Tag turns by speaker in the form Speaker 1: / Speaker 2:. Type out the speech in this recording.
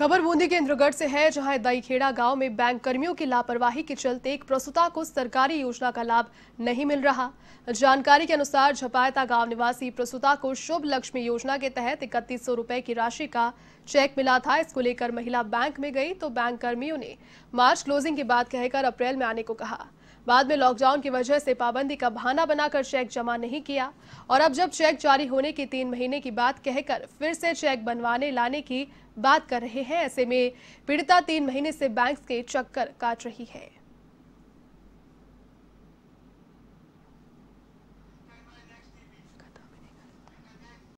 Speaker 1: खबर बूंदी के इंद्रगढ़ से है, जहाँ दईखेड़ा गाँव में बैंक कर्मियों की लापरवाही के चलते एक प्रसूता को सरकारी योजना का लाभ नहीं मिल रहा। जानकारी के अनुसार झपायता गाँव निवासी प्रसूता को शुभ लक्ष्मी योजना के तहत इकतीस सौ रुपए की राशि का चेक मिला था। इसको लेकर महिला बैंक में गई तो बैंक कर्मियों ने मार्च क्लोजिंग की बात कहकर अप्रैल में आने को कहा। बाद में लॉकडाउन की वजह से पाबंदी का बहाना बनाकर चेक जमा नहीं किया। और अब जब चेक जारी होने की तीन महीने की बात कहकर फिर से चेक बनवाने लाने की बात कर रहे हैं, ऐसे में पीड़िता तीन महीने से बैंक के चक्कर काट रही है।